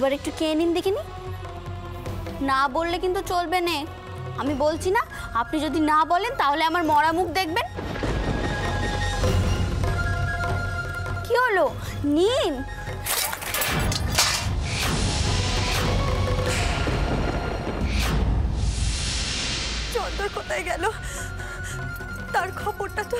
এবার একটু খেয়ে নিন দেখিনি না বললে কিন্তু চলবে না। আমি বলছি না আপনি যদি না বলেন তাহলে আমার মরা মুখ দেখবেন। কি হলো? নিন। চন্দর কোথায় গেল? তার খবরটা তো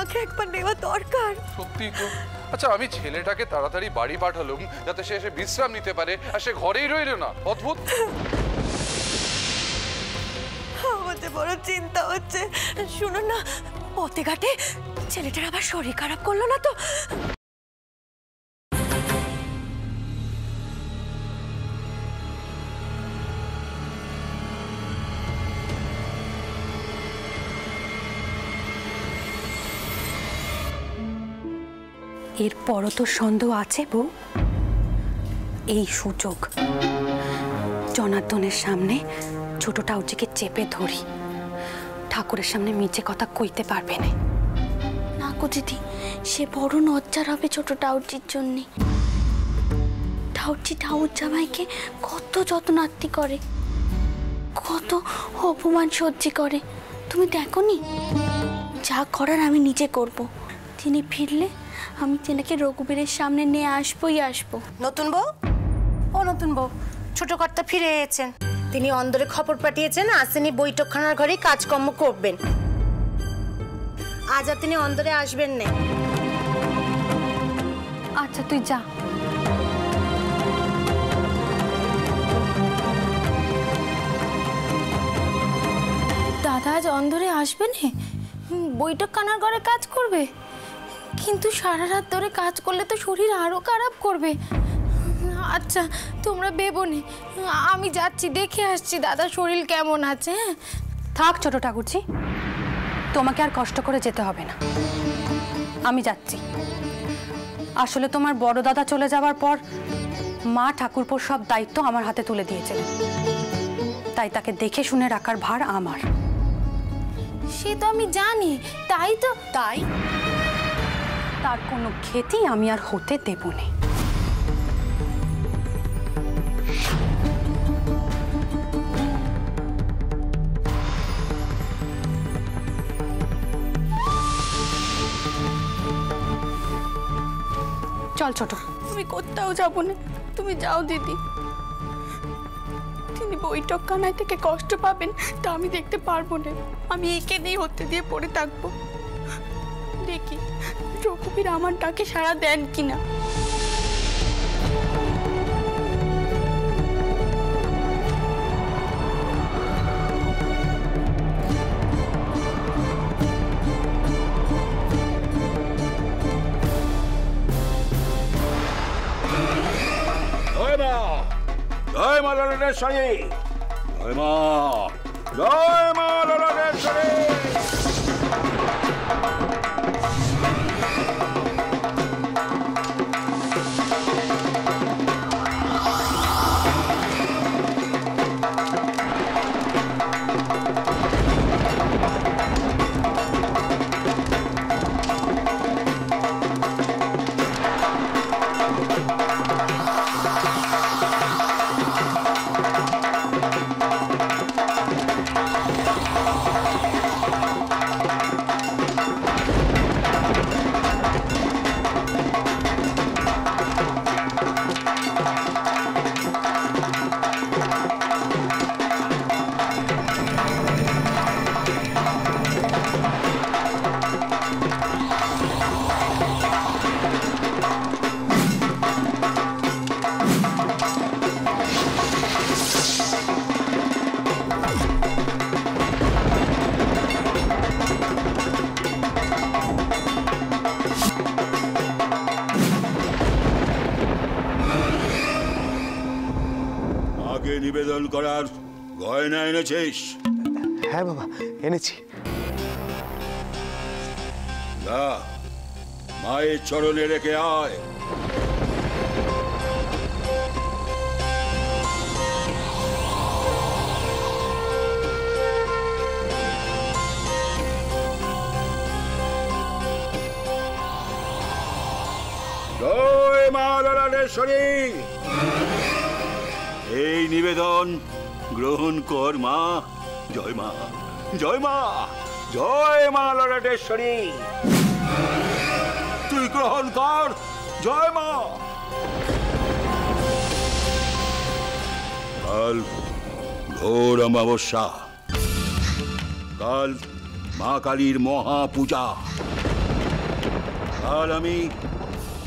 আগে একবার নেওয়া দরকার। সত্যি তো। আচ্ছা আমি ছেলেটাকে তাড়াতাড়ি বাড়ি পাঠালুম যাতে সে এসে বিশ্রাম নিতে পারে, আর সে ঘরেই রইল না। অদ্ভুত। আমার যে বড় চিন্তা হচ্ছে। শুনুন না, পথে ঘাটে ছেলেটার আবার শরীর খারাপ করল না তো? এরপরও তো সন্দেহ আছে, বউ? এই সুযোগ। জনার্দনের সামনে ছোট টাউজিকে চেপে ধরি। ঠাকুরের সামনে মিছে কথা কইতে পারবে না। না দিদি, সে বড় নজ্জার হবে ছোট টাউটির জন্যে। টাউটি টাউর জামাইকে কত যত্নার্থী করে, কত অপমান সহ্য করে। তুমি দেখনি? যা করার আমি নিজে করব। তিনি ফিরলে আমি তেনাকে রঘুবীরের সামনে নিয়ে আসবোই আসব। নতুন বউ? ও নতুন বউ। ছোট কর্তা ফিরে এসেছেন। তিনি অন্দরে খবর পাঠিয়েছেন আজ তিনি বৈঠকখানার ঘরেই কাজকর্ম করবেন। আজ আর তিনি অন্দরে আসবেন না। আচ্ছা তুই যা। দাদা আজ অন্ধরে আসবেন বৈঠক কানার ঘরে কাজ করবে? কিন্তু সারা রাত ধরে কাজ করলে তো শরীর আরও খারাপ করবে। আচ্ছা তোমরা ভেবো নে। আমি যাচ্ছি দেখে আসছি দাদা শরীর কেমন আছে হ্যাঁ? থাক ছোট ঠাকুরজি তোমাকে আর কষ্ট করে যেতে হবে না। আমি যাচ্ছি। আসলে তোমার বড় দাদা চলে যাওয়ার পর মা ঠাকুরপোর সব দায়িত্ব আমার হাতে তুলে দিয়েছিলেন তাই তাকে দেখে শুনে রাখার ভার আমার। সে তো আমি জানি তাই তো? তাই? তার কোনো ক্ষতি আমি আর হতে দেব না চল ছোট। তুমি কোথাও যাব না তুমি যাও দিদি। তিনি বৈঠক কানায় থেকে কষ্ট পাবেন তা আমি দেখতে পারব না আমি একে নিয়ে হতে দিয়ে পড়ে থাকব। রঘুবীর আমার ডাকে সাড়া দেন কিনা? জয় মা ললনেশ্বরী জয় মা জয় মা আগে নিবেদন করার গয়না এনেছিস? হ্যাঁ বাবা এনেছি। যা মায়ের চরণে রেখে আয়। জয় মা ললাটেশ্বরী এই নিবেদন গ্রহণ কর মা। জয় মা জয় মা জয় মা ললাটেশ্বরী। তুই গ্রহণ কর, জয় মা। কাল ঘোর অমাবস্যা। কাল মা কালীর মহা পূজা। কাল আমি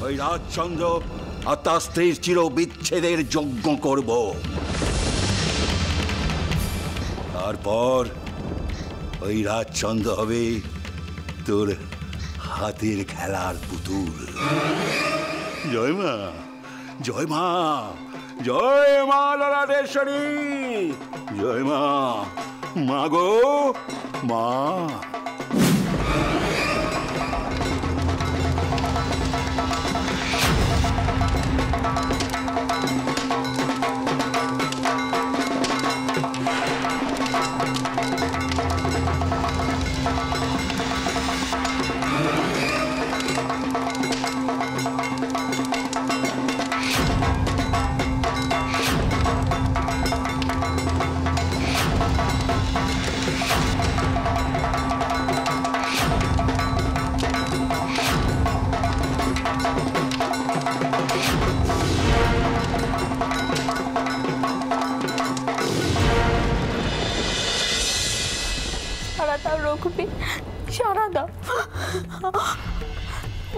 ওই রাজচন্দ্র আর তার স্ত্রীর চির বিচ্ছেদের যজ্ঞ করব। তারপর ওই রাজচন্দ্র হবে তোর হাতের খেলার পুতুল। জয় মা জয় মা জয় মা ললাটেশ্বরী জয় মা মা গো, মা।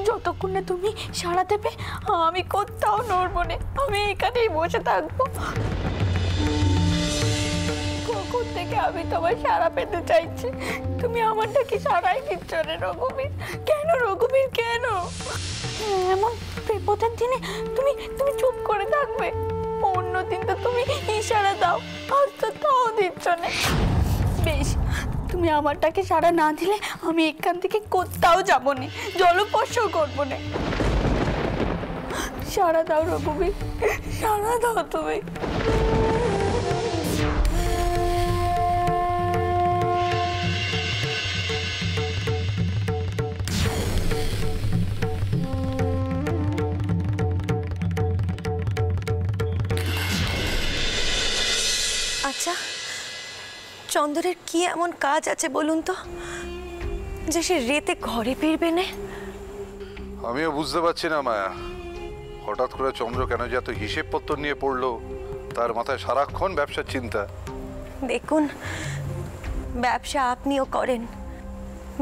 যতক্ষণ না তুমি সাড়া দেবে, আমি কোথাও নড়বো না। আমি এখানেই বসে থাকব। কখন থেকে আমি তোমার সারা পেতে চাইছি? তুমি আমারটা কি সারাই দিচ্ছ রে রঘুবীর। কেন রঘুবীর, কেন? এমন বিপদের দিনে তুমি তুমি চুপ করে থাকবে। অন্য দিন তো তুমি ইশারা দাও, আজ তো তাও দিচ্ছ না। বেশ তুমি আমারটাকে সারা না দিলে আমি এখান থেকে কোথাও যাব না জলস্পর্শ করব না সারা দাও রঘুবীর সারা দাও তুমি। আচ্ছা চন্দরের কি এমন কাজ আছে বলুন তো? যে সে রেতে ঘরে ফিরবে না? আমিও বুঝতে পারছি না মায়া। হঠাৎ করে চন্দ্র কেন যে এত হিসেবপত্র নিয়ে পড়ল তার মাথায় সারাক্ষণ ব্যবসার চিন্তা। দেখুন ব্যবসা আপনিও করেন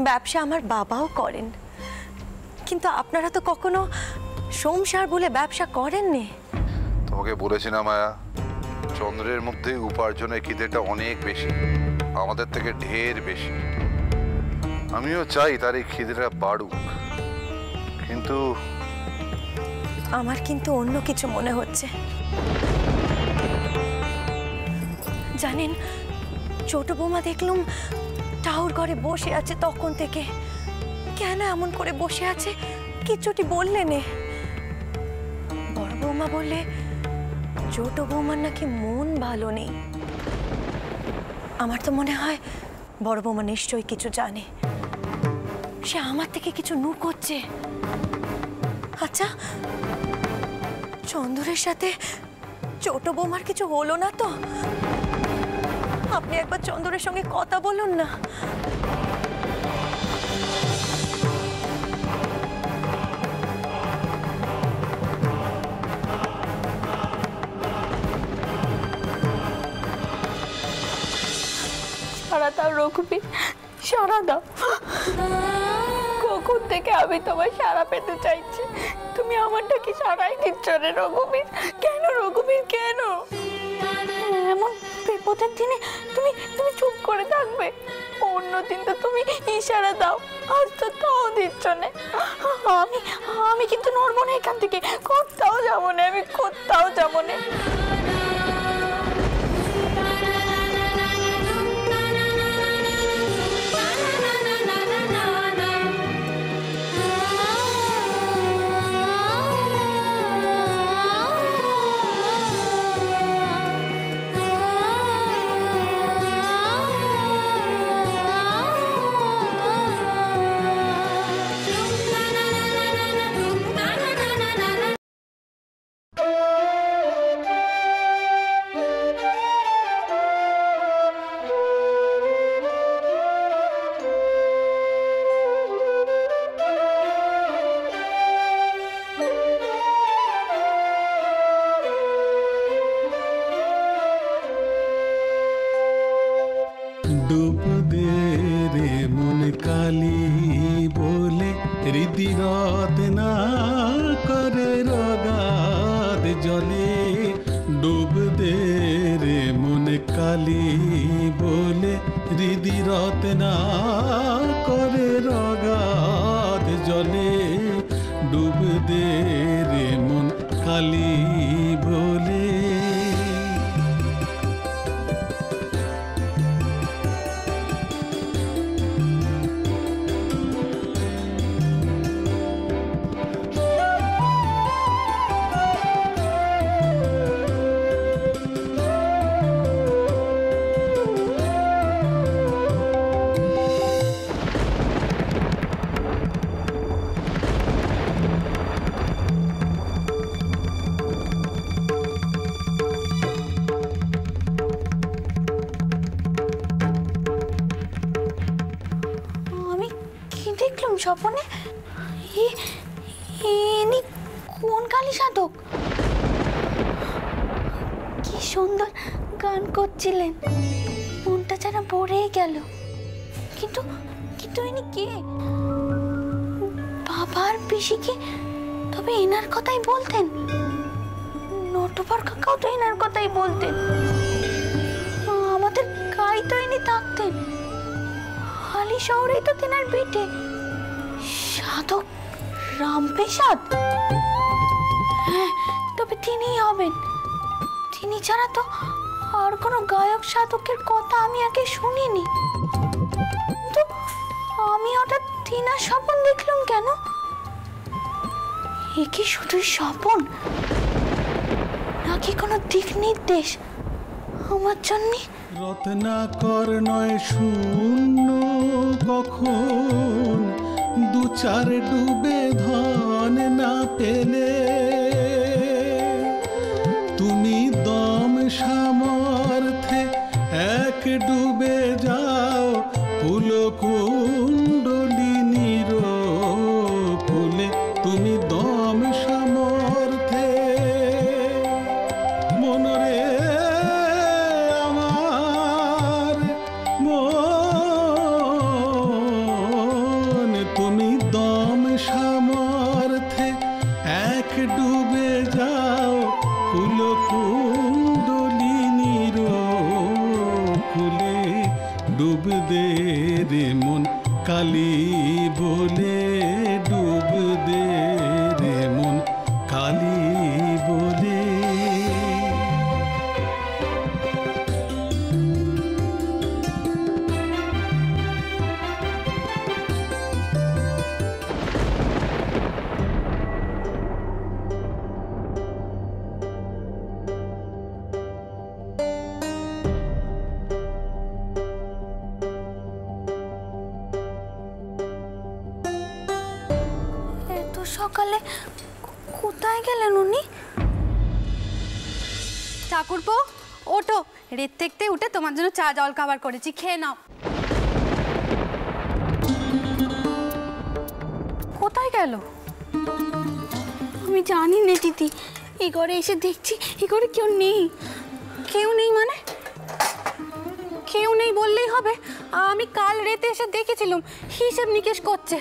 ব্যবসা আমার বাবাও করেন। কিন্তু আপনারা তো কখনো সংসার বলে ব্যবসা করেননি? তোমাকে বলেছি না মায়া চন্দ্রের মধ্যে উপার্জনের খিদেটা অনেক বেশি। আমাদের থেকে ঢের বেশি। আমিও চাই তার এই খিদেটা বাড়ুক। কিন্তু আমার কিন্তু অন্য কিছু মনে হচ্ছে। জানেন, ছোট বৌমা দেখলুম টাউর ঘরে বসে আছে তখন থেকে। কেন এমন করে বসে আছে কিচ্ছুটি বললে নে। বড় বৌমা বললে, ছোট বৌমার নাকি মন ভালো নেই। আমার তো মনে হয় বড় বৌমা নিশ্চয়ই কিছু জানে। সে আমার থেকে কিছু করছে। আচ্ছা চন্দরের সাথে ছোট বৌমার কিছু হলো না তো? আপনি একবার চন্দরের সঙ্গে কথা বলুন না। রঘুবীর সারা দাও। কখন থেকে আমি তোমার সারা পেতে চাইছি? তুমি আমারটা কি সারাই দিচ্ছ রে রঘুবীর? কেন রঘুবীর, কেন? এমন বিপদের দিনে তুমি তুমি চুপ করে থাকবে। অন্য দিন তো তুমি ইশারা দাও, আজ তো তাও দিচ্ছ না। আমি আমি কিন্তু নড়বো না এখান থেকে, কোথাও যাব না আমি, কোথাও যাব না। জলে ডুব দে রে মন কালি বলে, হৃদি রতনা করে রগাদ জলে ডুব দে রে মন কালি। স্বপনে ইনি কোন কালী সাধক? কি সুন্দর গান করছিলেন। মনটা যেন ভরেই গেল। কিন্তু কিন্তু ইনি কে? বাবার পিসিকে তবে এনার কথাই বলতেন। নটবর কাকাও তো এনার কথাই বলতেন। আমাদের গাই তো ইনি থাকতেন। হালি শহরেই তো তেনার বেটে। সাধক রামপ্রসাদ? হ্যাঁ তবে তিনিই হবেন। তিনি ছাড়া তো আর কোনো গায়ক সাধকের কথা আমি আগে শুনিনি। কিন্তু আমি হঠাৎ তিনার স্বপন দেখলাম কেন? এ কি শুধুই স্বপন? নাকি কোনো দিক নির্দেশ আমার জন্যে? রত্নাকর নয় শূন্য কখন চার ডুবে ধন না পেলে বলে ডুব উঠে তোমার জন্য চা, জল, খাবার করেছি। খেয়ে নাও। কোথায় গেল? আমি জানি না দিদি। এই ঘরে এসে দেখছি, এই ঘরে কেউ নেই। কেউ নেই মানে? কেউ নেই বললেই হবে। আমি কাল রেতে এসে দেখেছিলাম, হিসেব নিকেশ করছে।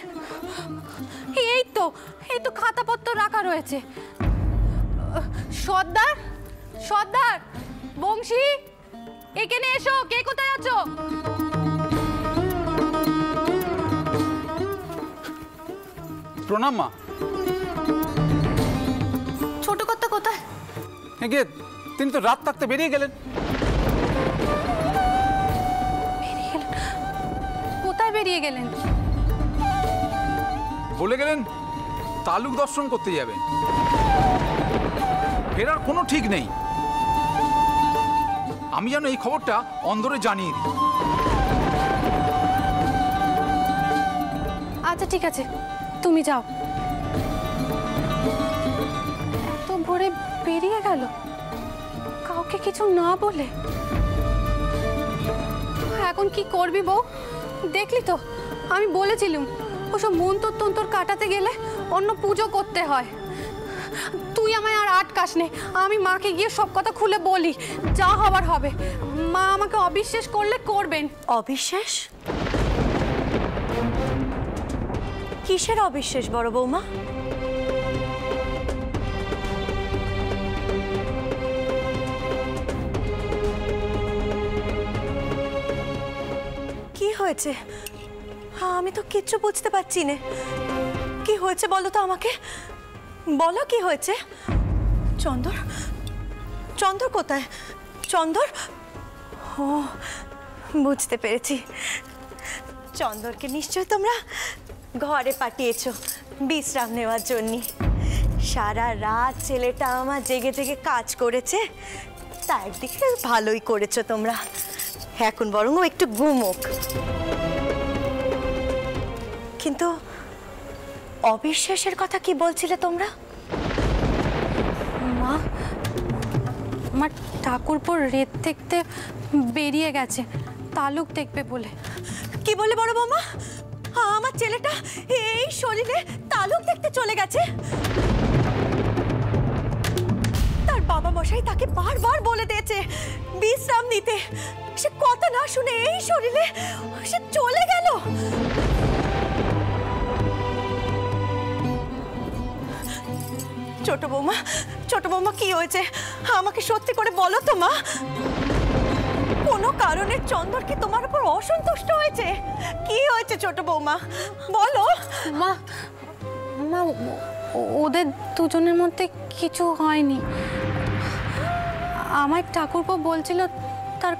এই তো এই তো খাতাপত্র রাখা রয়েছে। সর্দার সর্দার, বংশী! এখানে এসো কে কোথায় আছো? প্রণাম। মা ছোট কথা কোথায়? এগে তিনি তো রাত থাকতে বেরিয়ে গেলেন? কোথায় বেরিয়ে গেলেন? বলে গেলেন তালুক দর্শন করতে যাবেন। ফেরার কোনো ঠিক নেই। আমি যেন এই খবরটা অন্দরে জানিয়ে দিই। আচ্ছা ঠিক আছে। তুমি যাও। এত ভোরে বেরিয়ে গেল। কাউকে কিছু না বলে। এখন কি করবি বউ? দেখলি তো? আমি বলেছিলাম, ওসব মন্তর তন্তর কাটাতে গেলে অন্য পুজো করতে হয়। তুই আমায় আর আটকাস নে। আমি মাকে গিয়ে সব কথা খুলে বলি। যা হবার হবে। মা আমাকে অবিশ্বাস করলে করবেন। অবিশ্বাস? কিসের অবিশ্বাস বড় বৌমা? কি হয়েছে? আমি তো কিচ্ছু বুঝতে পারছি না। কি হয়েছে বলো তো আমাকে? বলো কি হয়েছে? চন্দর চন্দর কোথায়? চন্দর? ও, বুঝতে পেরেছি। চন্দরকে নিশ্চয় তোমরা ঘরে পাঠিয়েছো বিশ্রাম নেওয়ার জন্য। সারা রাত ছেলেটা আমার জেগে জেগে কাজ করেছে। তা একদিকে ভালোই করেছ তোমরা। এখন বরং একটু ঘুমোক। কিন্তু অবিশ্বাসের কথা কি বলছিলে তোমরা? মা, আমার ঠাকুরপুর রেত দেখতে বেরিয়ে গেছে, তালুক দেখবে বলে। কি বলে বড় বৌমা? আমার ছেলেটা এই শরীরে তালুক দেখতে চলে গেছে। তার বাবা মশাই তাকে বারবার বলে দিয়েছে, বিশ্রাম নিতে। সে কথা না শুনে এই শরীরে সে চলে গেল। ছোট বৌমা ছোট বৌমা, কি হয়েছে? আমাকে সত্যি করে বলো তো, মা। কোনো কারণে চন্দর কি তোমার উপর অসন্তুষ্ট হয়েছে? কি হয়েছে, ছোট বৌমা? বলো। মা মা, ওদের দুজনের মধ্যে কিছু হয়নি। আমার ঠাকুরপো বলছিল তার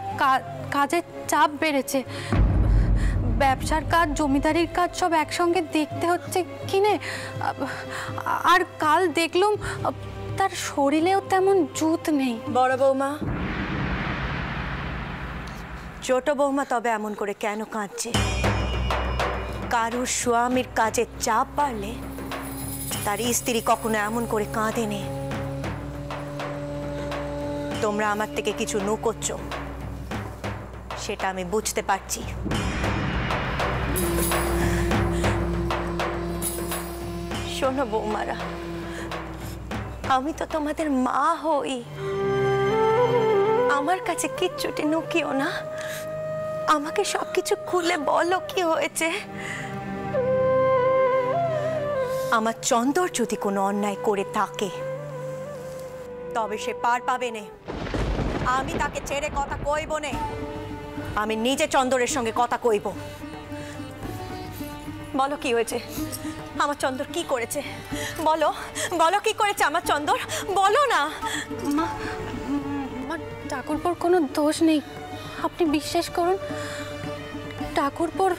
কাজের চাপ বেড়েছে। ব্যবসার কাজ, জমিদারির কাজ সব একসঙ্গে দেখতে হচ্ছে কিনে। আর কাল দেখলুম, তার শরীরেও তেমন জুত নেই। বড় বৌমা। ছোট বৌমা তবে এমন করে কেন কাঁদছে? কারুর স্বামীর কাজের চাপ বাড়লে তার স্ত্রী কখনো এমন করে কাঁদেনে? তোমরা আমার থেকে কিছু নুকোচ্ছ, সেটা আমি বুঝতে পারছি। শোনো বৌমারা, আমি তো তোমাদের মা হই। আমার কাছে কিচ্ছুটি নুকিও না। আমাকে সবকিছু খুলে বলো কি হয়েছে। আমার চন্দর যদি কোনো অন্যায় করে থাকে, তবে সে পার পাবে না। আমি তাকে ছেড়ে কথা কইব নে। আমি নিজে চন্দরের সঙ্গে কথা কইব। বলো কি হয়েছে? আমার চন্দর কি করেছে? বলো বলো কি করেছে আমার চন্দর? বলো না। মা আমার ঠাকুরপোর কোনো দোষ নেই। আপনি বিশ্বাস করুন ঠাকুরপোর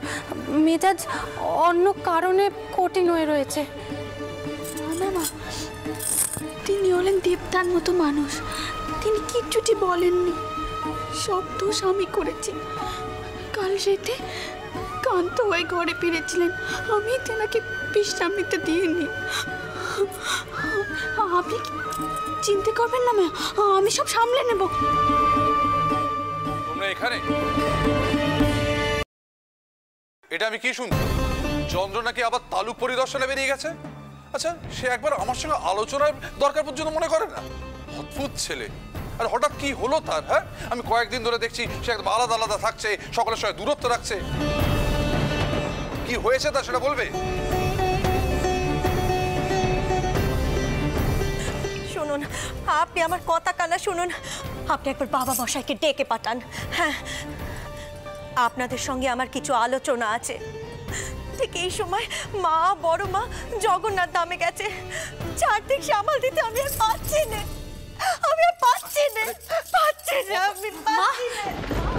মেজাজ অন্য কারণে কঠিন হয়ে রয়েছে। না মা তিনি হলেন দেবতার মতো মানুষ। তিনি কিচ্ছুটি বলেননি। সব দোষ আমি করেছি। কাল রাতে কান্ত হয়ে ঘরে ফিরেছিলেন। আমি তেনাকে বিশ্রাম নিতে দিইনি। আপনি চিন্তা করবেন না, মা? আমি সব সামলে নেব। তোমরা এখানে? এটা আমি কি শুনছি? চন্দ্র নাকি আবার তালুক পরিদর্শনে বেরিয়ে গেছে? আচ্ছা সে একবার আমার সঙ্গে আলোচনার দরকার পর্যন্ত মনে করে না? অদ্ভুত ছেলে। আর হঠাৎ কি হলো তার হ্যাঁ? আমি কয়েকদিন ধরে দেখছি সে একদম আলাদা আলাদা থাকছে, সকলের সঙ্গে দূরত্ব রাখছে। কি হয়েছে তা সেটা বলবে? শুনুন আপনি আমার কথা কানা শুনুন। আপনি একবার বাবা মশাইকে ডেকে পাঠান। হ্যাঁ আপনাদের সঙ্গে আমার কিছু আলোচনা আছে। ঠিক এই সময় মা বড় মা জগন্নাথ দামে গেছে। চারদিক সামাল দিতে আমি আর পাচ্ছি না। আমি আর পাচ্ছি না। পাচ্ছি না আমি পাচ্ছি না।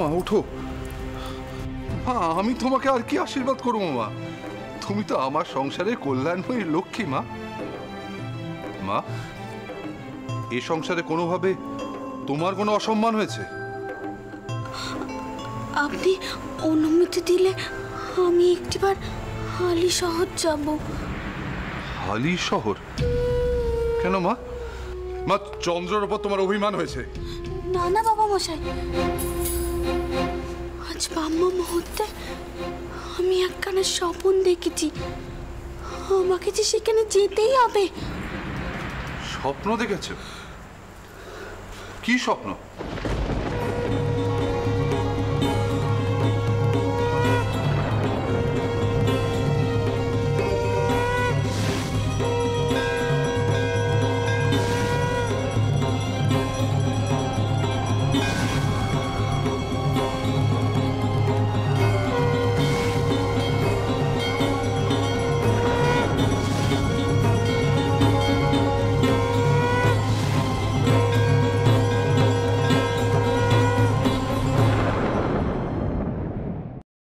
মা উঠো মা আমি তোমাকে আর কি আশীর্বাদ করব মা? তুমি তো আমার সংসারের কল্যাণময়ী লক্ষ্মী মা। মা এ সংসারে কোনোভাবে তোমার কোনো অসম্মান হয়েছে? আপনি অনুমতি দিলে আমি একটিবার হালি শহর যাব। হালি শহর? কেন মা? মা চন্দ্রের ওপর তোমার অভিমান হয়েছে। না না বাবা মশাই। আজ ব্রাহ্ম মুহূর্তে আমি একখানা স্বপন দেখেছি। আমাকে যে সেখানে যেতেই হবে। স্বপ্ন দেখেছ? কি স্বপ্ন?